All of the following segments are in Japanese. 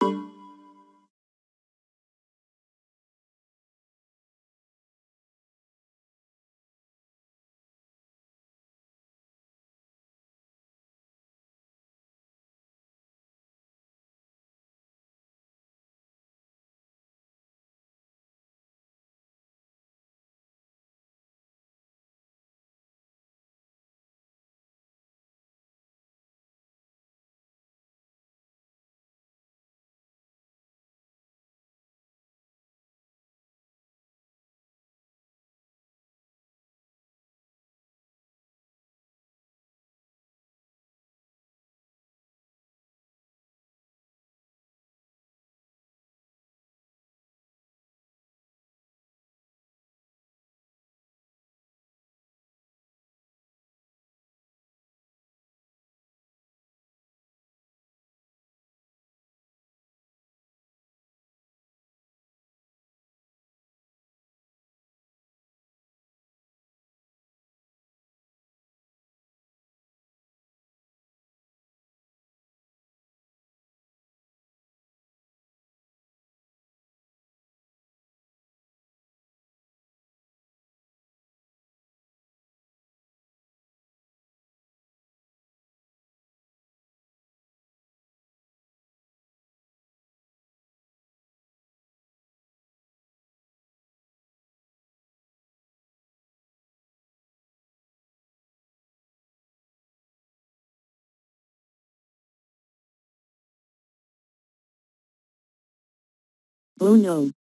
you Oh no.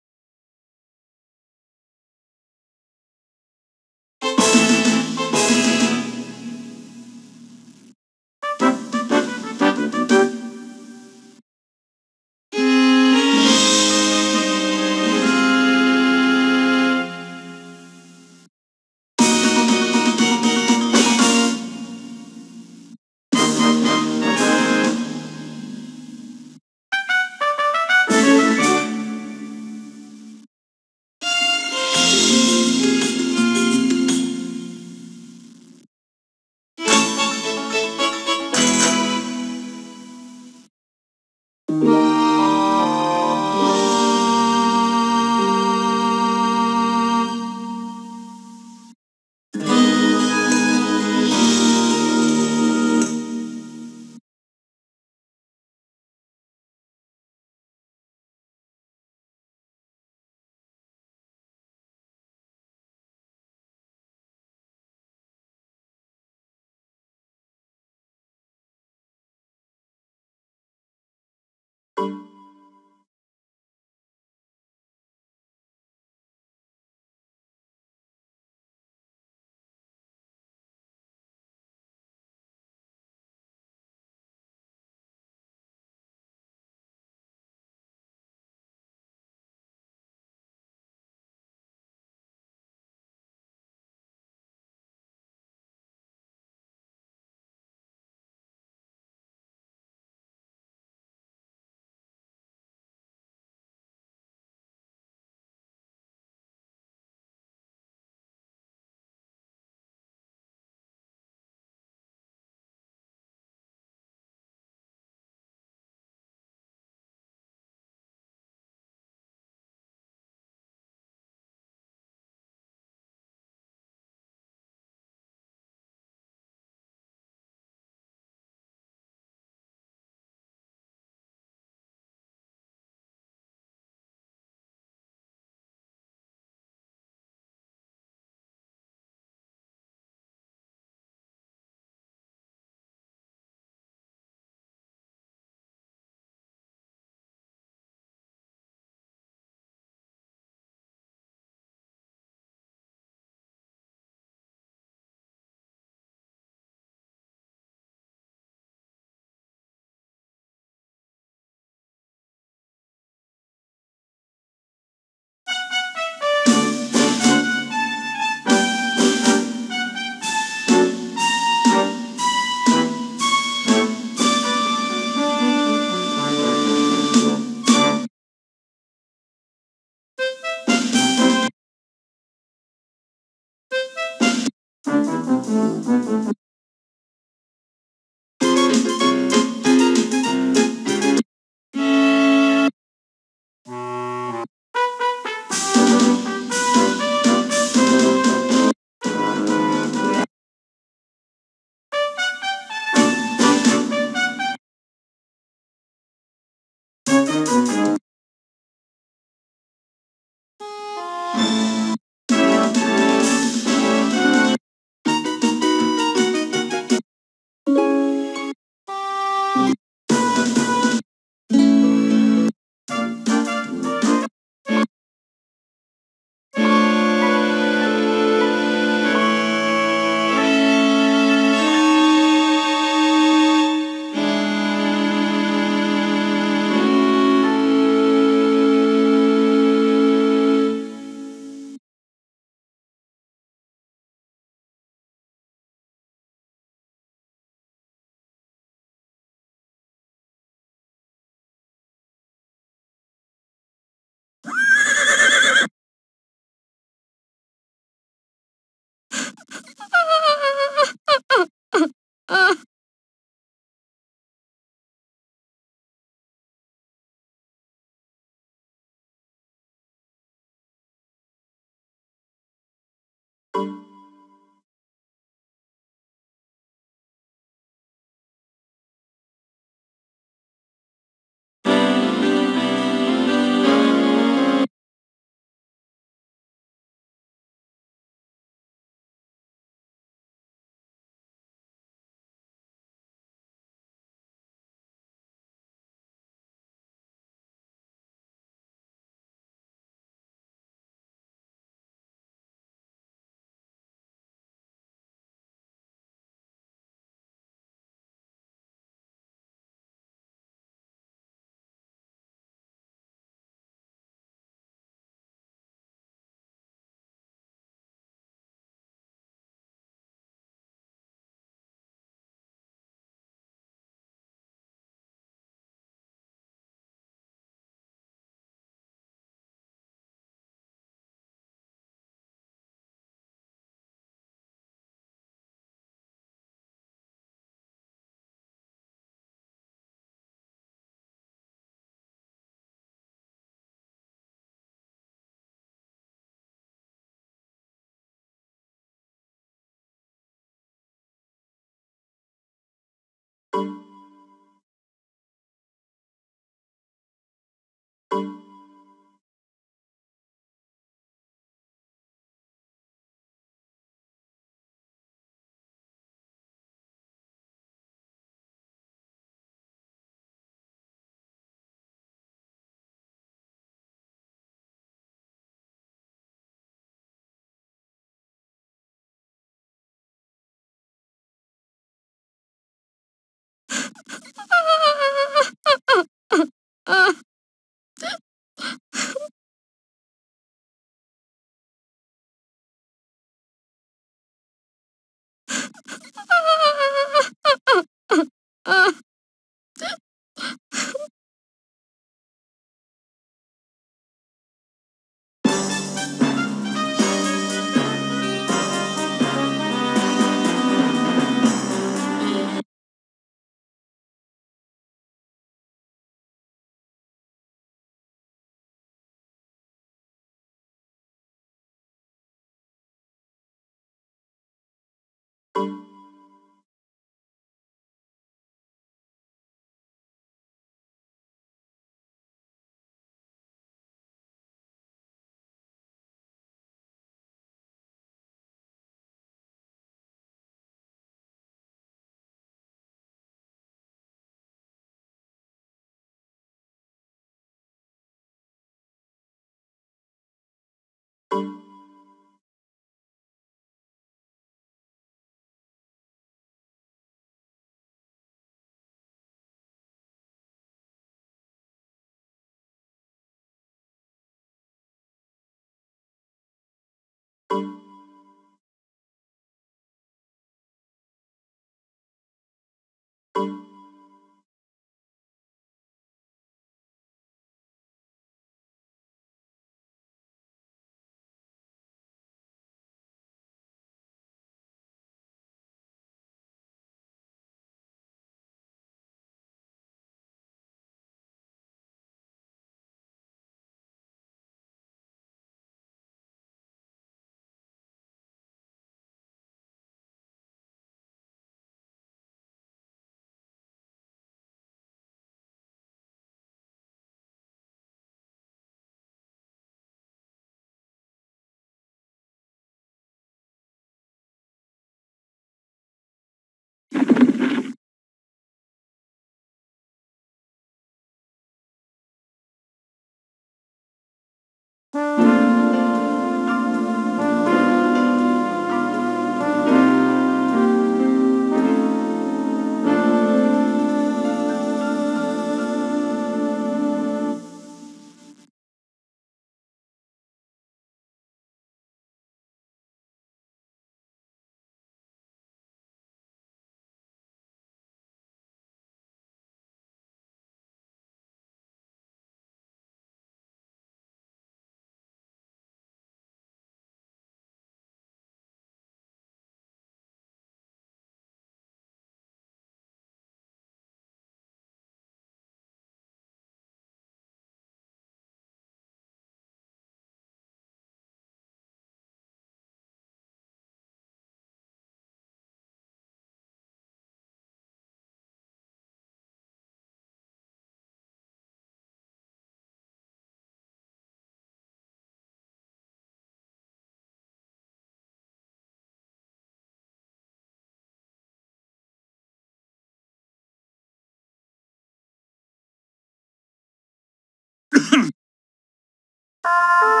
Música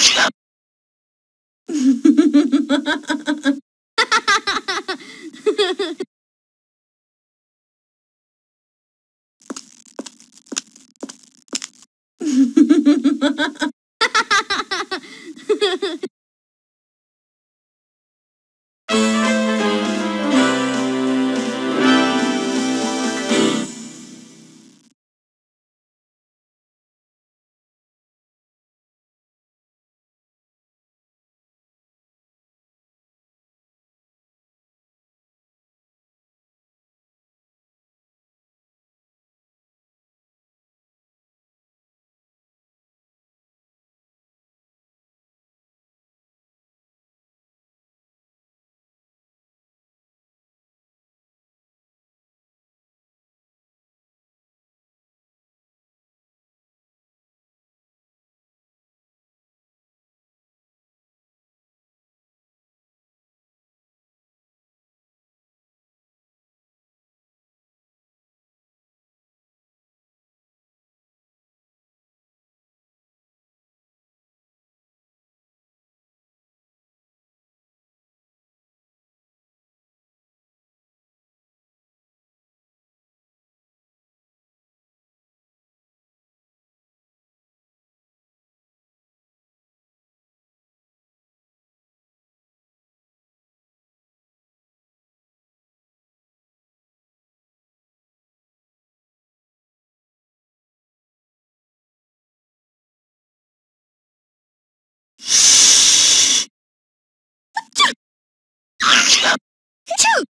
Ha ha ha ha ha! Choo!